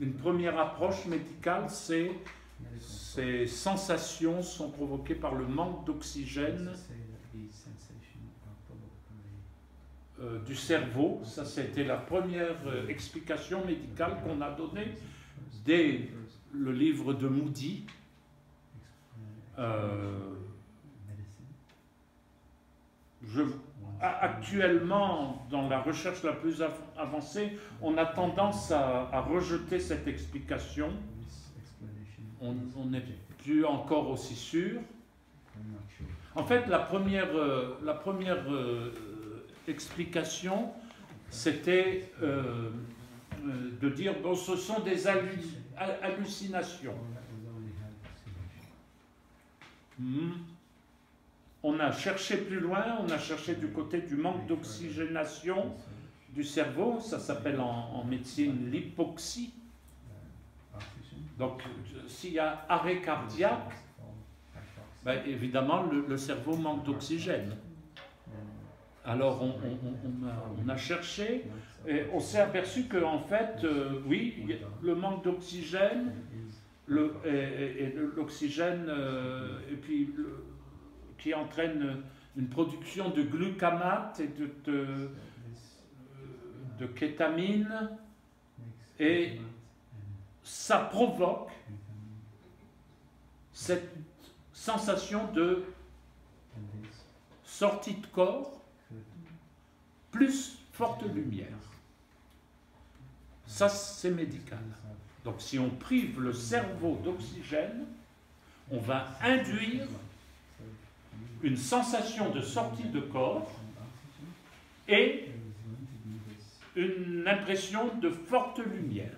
Une première approche médicale, c'est ces sensations sont provoquées par le manque d'oxygène euh, du cerveau. Ça, c'était la première euh, explication médicale qu'on a donnée dès le livre de Moody. Euh, je, actuellement, dans la recherche la plus avancée, on a tendance à, rejeter cette explication. On n'est plus encore aussi sûr. En fait, la première, euh, la première euh, explication, c'était euh, de dire, bon, ce sont des hallucinations. Hmm on a cherché plus loin, on a cherché du côté du manque d'oxygénation du cerveau, ça s'appelle en, médecine l'hypoxie. Donc, s'il y a arrêt cardiaque, ben, évidemment, le, cerveau manque d'oxygène. Alors, on, a, cherché et on s'est aperçu qu'en en fait, euh, oui, le manque d'oxygène, l'oxygène, euh, et puis le, qui entraîne une production de glucamate et de, de, de kétamine et ça provoque cette sensation de sortie de corps plus forte lumière. Ça, c'est médical. Donc si on prive le cerveau d'oxygène, on va induire une sensation de sortie de corps et une impression de forte lumière.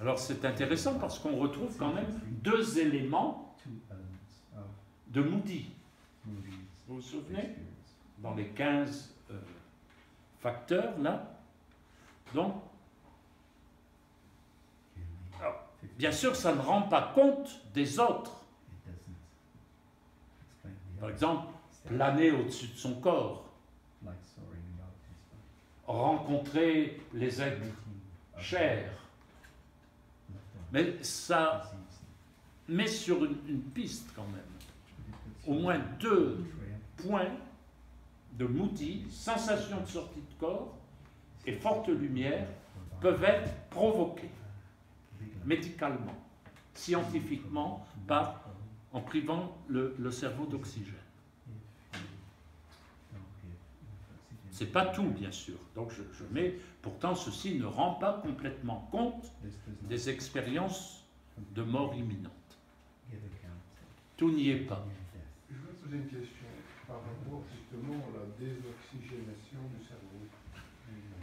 Alors c'est intéressant parce qu'on retrouve quand même deux éléments de Moody. Vous vous souvenez? Dans les 15 euh, facteurs, là. Donc, bien sûr, ça ne rend pas compte des autres. Par exemple, planer au-dessus de son corps, rencontrer les êtres chers. Mais ça met sur une, piste quand même au moins deux points de Moody, sensation de sortie de corps et forte lumière, peuvent être provoqués médicalement, scientifiquement, par en privant le, cerveau d'oxygène. C'est pas tout, bien sûr. Donc je, mets, pourtant, ceci ne rend pas complètement compte des expériences de mort imminente. Tout n'y est pas. Je veux poser une question par rapport justement à la désoxygénation du cerveau.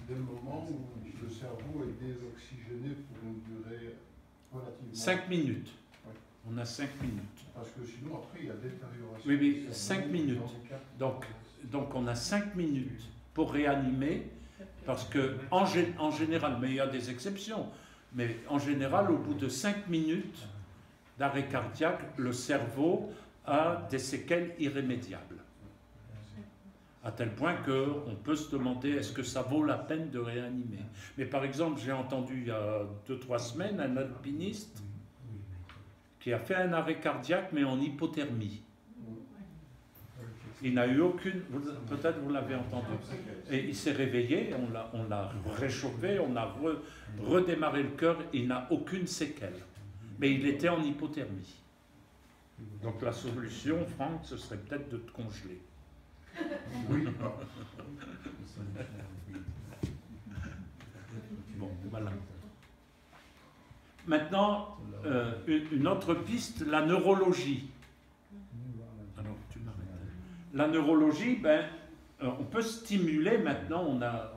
Dès le moment où le cerveau est désoxygéné pour une durée relativement... Cinq minutes. On a cinq minutes. Parce que sinon, après, il y a détérioration. Oui, oui, cinq minutes. Donc, donc, on a cinq minutes pour réanimer, parce que, en, en général, mais il y a des exceptions, mais en général, au bout de cinq minutes d'arrêt cardiaque, le cerveau a des séquelles irrémédiables. À tel point qu'on peut se demander est-ce que ça vaut la peine de réanimer? Mais par exemple, j'ai entendu il y a deux, trois semaines un alpiniste qui a fait un arrêt cardiaque, mais en hypothermie. Il n'a eu aucune, peut-être vous l'avez entendu, et il s'est réveillé, on l'a réchauffé, on a redémarré le cœur, il n'a aucune séquelle. Mais il était en hypothermie. Donc la solution, Franck, ce serait peut-être de te congeler. Oui. bon, voilà. Maintenant, euh, une autre piste, la neurologie. La neurologie, ben, euh, on peut stimuler maintenant, on a,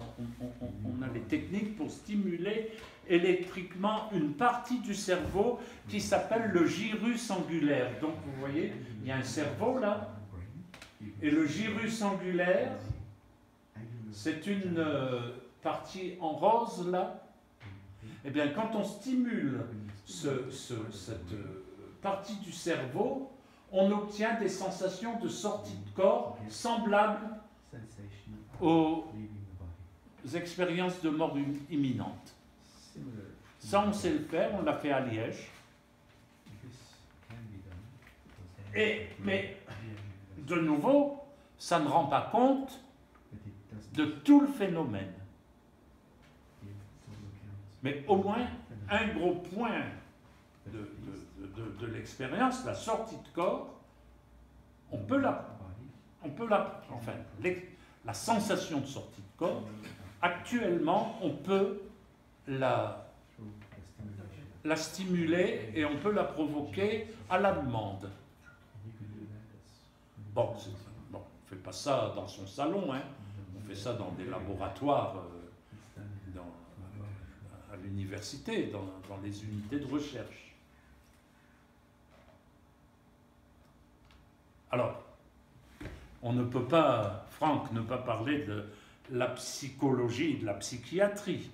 on, a les techniques pour stimuler électriquement une partie du cerveau qui s'appelle le gyrus angulaire. Donc vous voyez, il y a un cerveau là, et le gyrus angulaire, c'est une euh, partie en rose là, eh bien, quand on stimule cette euh, partie du cerveau, on obtient des sensations de sortie de corps semblables aux expériences de mort imminente. Ça, on sait le faire, on l'a fait à Liège. Et, mais, de nouveau, ça ne rend pas compte de tout le phénomène. Mais au moins, un gros point de, l'expérience, la sortie de corps, on peut la, on peut la, enfin, la sensation de sortie de corps, actuellement, on peut la, la stimuler et on peut la provoquer à la demande. Bon, on ne fait pas ça dans son salon, hein. on fait ça dans des laboratoires euh, l'université, dans, dans les unités de recherche. Alors, on ne peut pas, Franck, ne pas parler de la psychologie, de la psychiatrie.